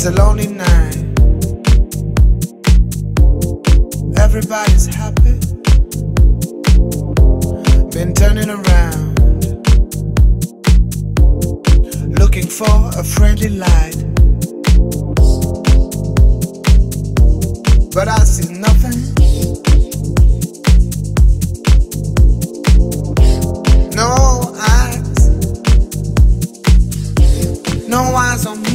It's a lonely night. Everybody's happy. Been turning around. Looking for a friendly light. But I see nothing. No eyes. No eyes on me.